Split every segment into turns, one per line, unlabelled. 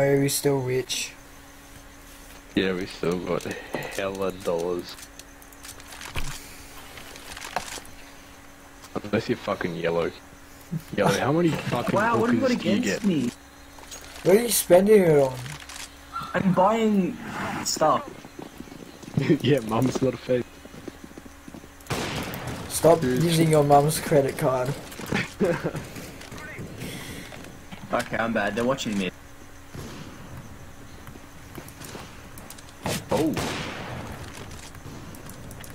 Are we still rich?
Yeah, we still got hella dollars. Unless you're fucking yellow. Yellow, how many fucking
Wow, what have you got
hookers do you
against
get?
me?
What are you spending it on?
I'm buying stuff.
yeah, mum's got a face.
Stop
Dude.
using your mum's credit card.
Okay, I'm bad. They're watching me.
Oh.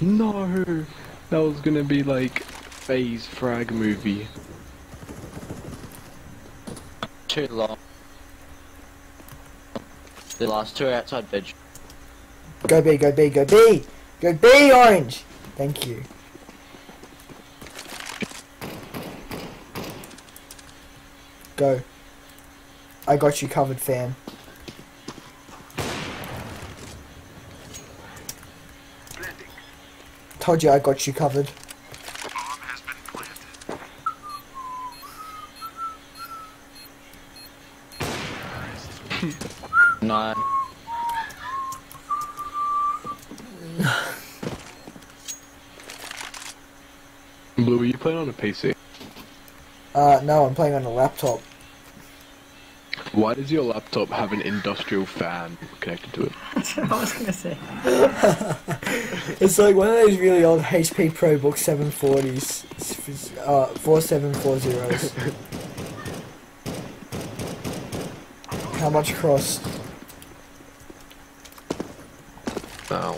No! That was gonna be like phase frag movie.
Too long. The last two are outside veg.
Go B, go B, go B! Go B, orange! Thank you. Go. I got you covered, fam. Told you I got you covered.
No.
Blue, are you playing on a PC?
Uh, no, I'm playing on a laptop.
Why does your laptop have an industrial fan connected to it?
That's what I was gonna say.
It's like one of those really old HP ProBook 740s, uh, 4740s. How much cost?
No.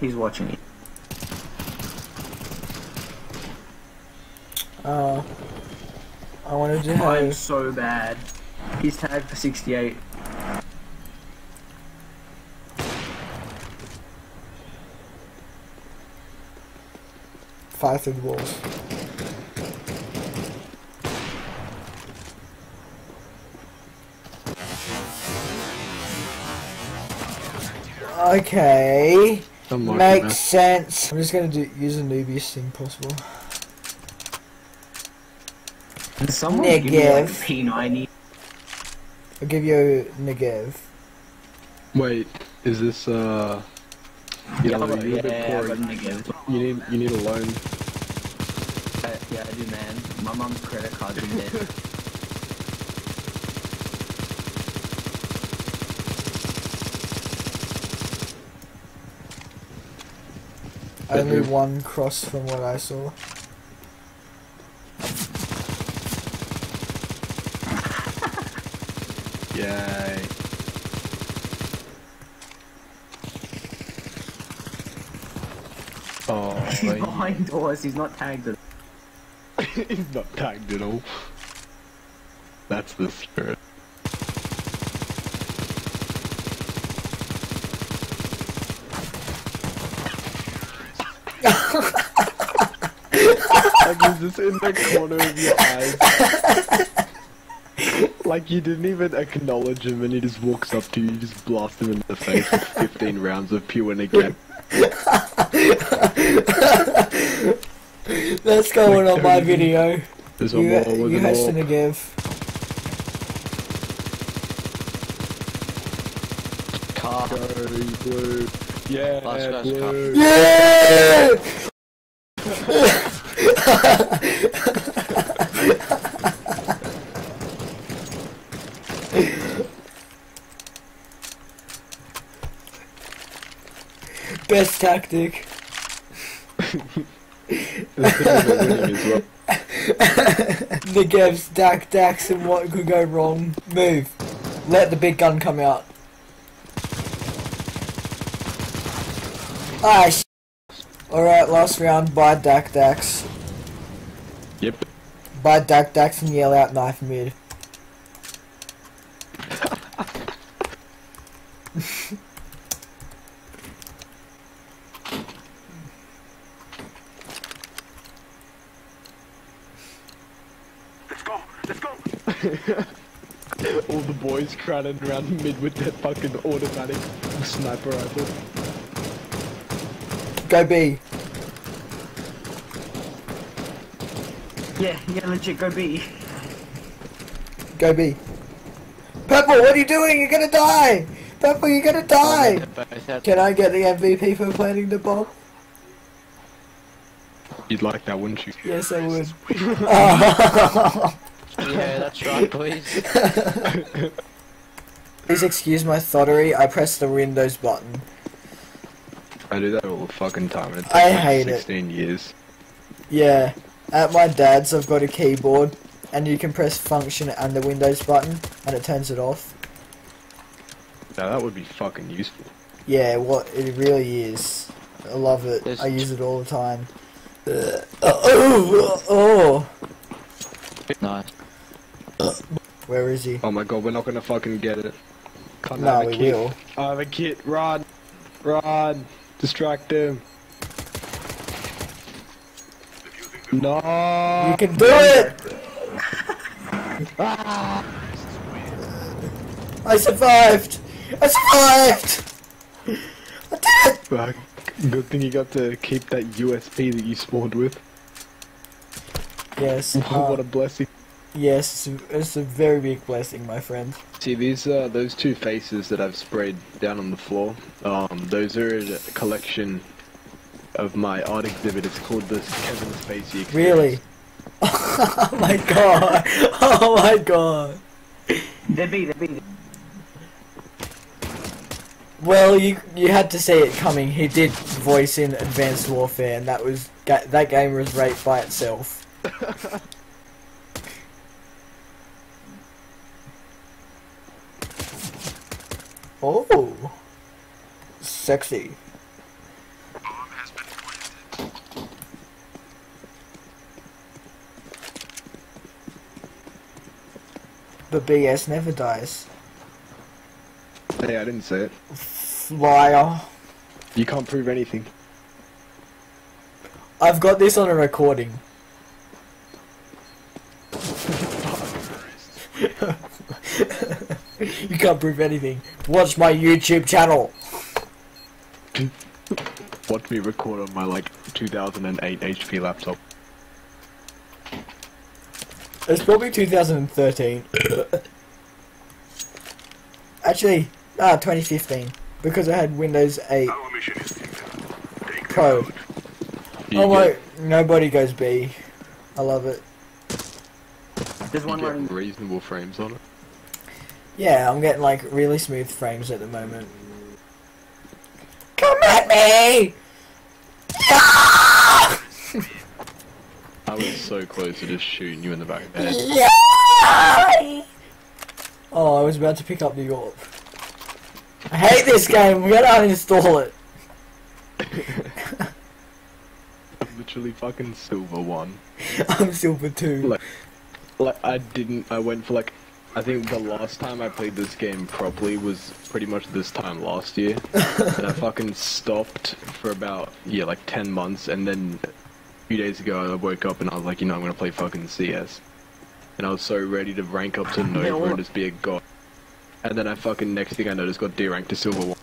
He's watching you.
Uh, I wanted to
I'm so bad. He's tagged for 68.
Five through the walls. Okay, makes sense. I'm just gonna do use a Nubius thing possible.
And someone give me like
Negev.
P90.
I'll give you Negev.
Wait, is this uh? You know,
I've
you're a bit poor.
Negev.
You need you need a loan.
Uh, yeah, I do, man. My mom's credit card's in there.
Only one cross from what I saw.
Oh,
He's behind doors. He's not tagged. It.
he's not tagged at all. That's the spirit. like he's just in the corner of your eyes. like you didn't even acknowledge him and he just walks up to you, you just blast him in the face with 15 rounds of pure and again.
That's going on my video.
There's
You,
one more with
you
an
host
orb.
and a give.
Car.
Blue. Yeah,
Last guy's
blue.
Yeah! Best tactic.
the could be winning as well.
Negev's Dak Dax and what could go wrong. Move. Let the big gun come out. Ah, sh- Alright, last round. Buy Dak Dax.
Yep.
Buy Dak Dax and yell out knife mid.
all the boys crowding around mid with their fucking automatic sniper rifle.
Go B.
Yeah, yeah, legit, go B.
Go B. Purple, what are you doing? You're gonna die! Purple, you're gonna die!
Both.
Can I get the MVP for planting the bomb?
You'd like that, wouldn't you?
Yes, I would.
Yeah, that's right, boys.
Please excuse my thottery. I pressed the Windows button.
I do that all the fucking time. and It takes
I
like
hate it.
16 years.
Yeah. At my dad's, I've got a keyboard, and you can press function and the Windows button, and it turns it off.
Now that would be fucking useful.
Yeah, what it really is. I love it.
There's
I use it all the time. Ugh. Oh, oh, oh.
nice.
Where is he?
Oh my god, we're not gonna fucking get it. Can't
No, we
kid.
will.
I have a kid. Run, run, distract him. No.
You can do it! I survived! I survived! I did it!
Good thing you got to keep that USP that you spawned with.
Yes,
what
uh,
a blessing.
Yes, it's a, it's a very big blessing, my friend.
See these uh those two faces that I've sprayed down on the floor. Um, those are a collection of my art exhibit. It's called the Kevin Spacey Experience.
Really? oh my god! Oh my god!
They're B, they're
Well, you you had to see it coming. He did voice in Advanced Warfare, and that was that game was great by itself. oh, sexy. But BS never dies.
Hey, I didn't say it.
Liar.
You can't prove anything.
I've got this on a recording. you can't prove anything. Watch my YouTube channel.
Watch me record on my like 2008 HP laptop.
It's probably 2013. Actually, ah, 2015. Because I had Windows 8 Pro. Oh
get-
my, nobody goes B. I love it.
There's one running.
reasonable frames on it.
Yeah, I'm getting like really smooth frames at the moment. Come at me!
I was so close to just shooting you in the back of the head.
Yeah! Oh, I was about to pick up the York. I hate this game. We gotta uninstall it.
I'm Literally fucking silver one.
I'm silver two.
Like, like I didn't. I went for like. I think the last time I played this game properly was pretty much this time last year, and I fucking stopped for about yeah like ten months, and then a few days ago I woke up and I was like, you know, I'm gonna play fucking CS, and I was so ready to rank up to Nova and just be a god, and then I fucking next thing I know just got D ranked to silver one.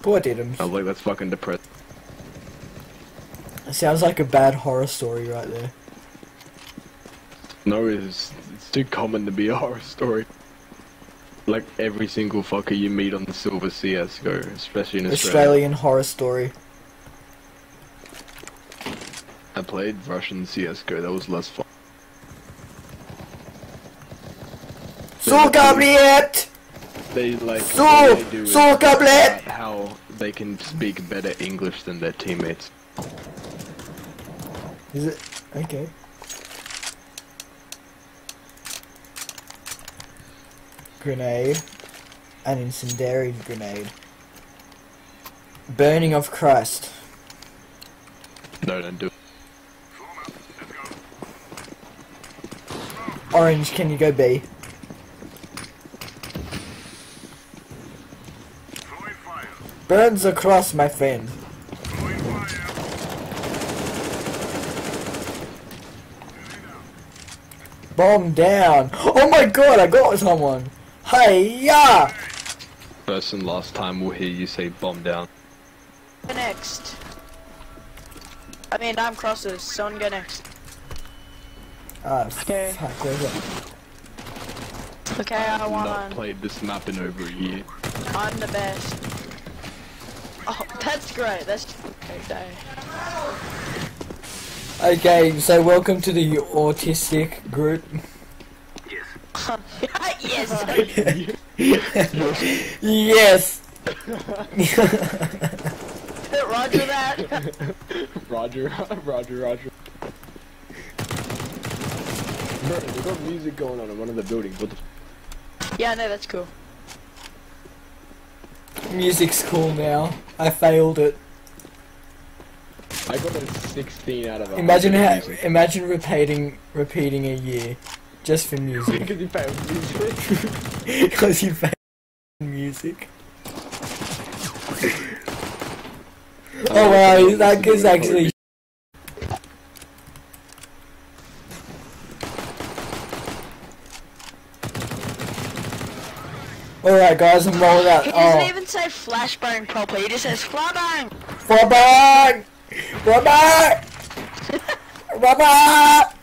Poor Diddums.
I was like, that's fucking depressing.
Sounds like a bad horror story right there.
No, it's, it's too common to be a horror story. Like every single fucker you meet on the silver CS:GO, especially in Australia.
Australian horror story.
I played Russian CS:GO. That was less fun.
Suka bliet!
They like
So-
what they do is
so
talk
tablet!
about how they can speak better English than their teammates.
Is it? Okay. Grenade. An incendiary grenade. Burning of Christ.
No, don't do it.
Orange, can you go B? Burns across, my friend. Bomb down. Oh my god, I got someone. Hey, yeah.
First and last time we'll hear you say bomb down.
Go next. I mean, I'm crosses. Someone go next.
Ah,
Okay.
fuck, where's it?
Okay, I
Not
won.
played this map in over a year.
I'm the best. Oh, that's great. That's a great day.
Okay, so welcome to the autistic group.
Yes.
yes.
Roger that.
Roger, Roger, Roger. Bro, they got music going on in one of the buildings. What the?
Yeah, no, that's cool.
Music's cool now. I failed it.
I got a 16 out of
Imagine how,
music.
imagine repeating repeating a year just for music.
because you found music.
Because you failed music. oh wow, that is actually. Alright guys, I'm rolling out.
He doesn't
Oh,
even say flashbang properly. He just says flabang.
Robert! Robert! Robert!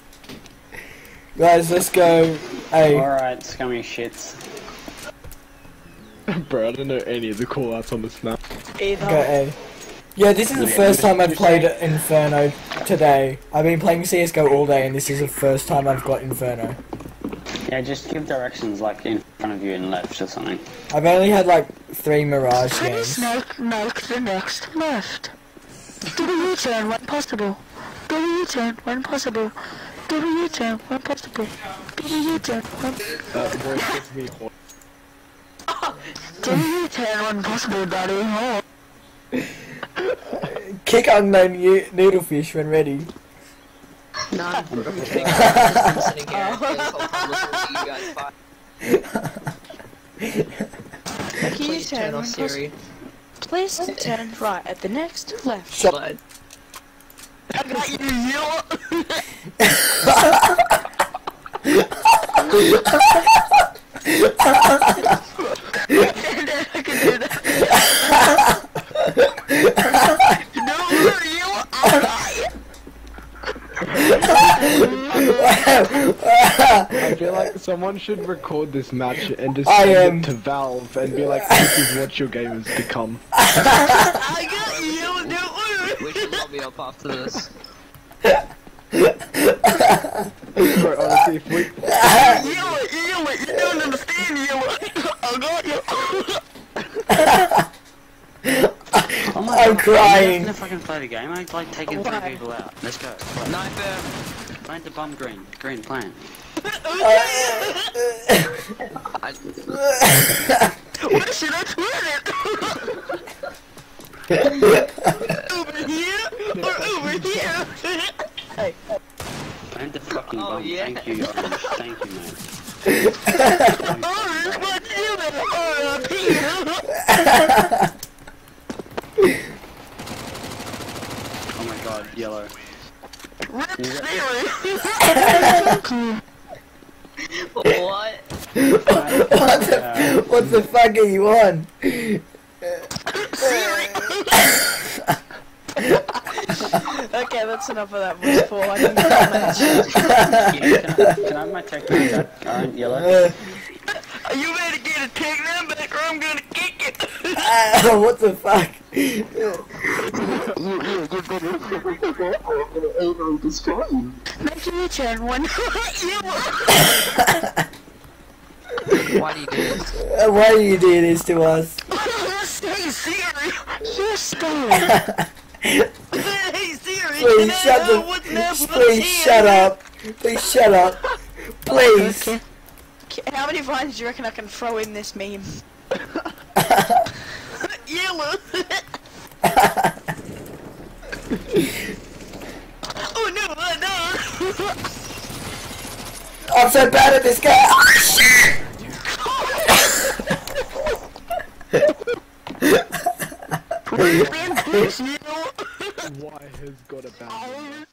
Guys, let's go. Hey,
Alright, scummy shits.
Bro, I don't know any of the callouts on this map.
Either.
go A. Yeah, this is the first time I've played Inferno today. I've been playing CSGO all day and this is the first time I've got Inferno.
Yeah, just give directions like in front of you and left or something.
I've only had like three Mirage
Can you
games.
smoke, make the next left? Do the U-turn when possible. Do the U-turn when possible. Do the U-turn when possible. Do the U-turn when...
That voice gets me hot.
Do the U-turn when possible, daddy. Oh.
Kick unknown u- noodlefish when ready.
No.
sitting here. you.
Can you turn
turn
when
off
possible?
Siri.
Please turn right at the next left.
Shut
Slide.
I got you, you. I can do that. no, you.
I feel like someone should record this match and just
I
send it to Valve and be like, this is what your game has become.
I got you. No.
We should lobby up after this.
Bro, honestly, if we...
Yella, yella, you don't understand, yella. I got you.
Oh my
I'm
god,
crying.
I'm gonna fucking play the game. I like taking three people out. Let's go.
Knife him.
Plant the bomb green. Green plant.
I,
Where should I put it? Over here or over here? hey,
Plant the fucking
Oh,
bomb.
yeah.
Thank you, Orange. Thank you, man.
orange, what you doing?
Oh my god, yellow.
Rip
You
what?
what, the, what the fuck are you on?
okay, that's enough of that voice for I can comment.
Yeah, can, I, can I have my techno back? Orange, yellow.
Uh,
You better get a take that back or I'm gonna kick it.
ah, what the fuck?
Make your turn one. you.
Why do you do this?
Uh, Why do you do this to us?
Hey Siri, you're stoned. Hey Siri,
Please
can
shut
know
the.
what's
Please shut up. Please shut up. Please.
Okay. How many vines do you reckon I can throw in this meme? Yellow. oh no, uh, no.
I'm so bad at this game. Oh, shit.
Man, push you.
Why has got a bad oh,